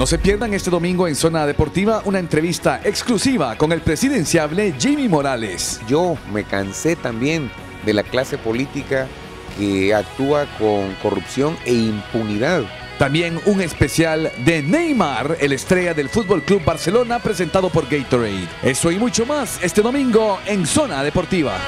No se pierdan este domingo en Zona Deportiva una entrevista exclusiva con el presidenciable Jimmy Morales. Yo me cansé también de la clase política que actúa con corrupción e impunidad. También un especial de Neymar, el estrella del Fútbol Club Barcelona, presentado por Gatorade. Eso y mucho más este domingo en Zona Deportiva.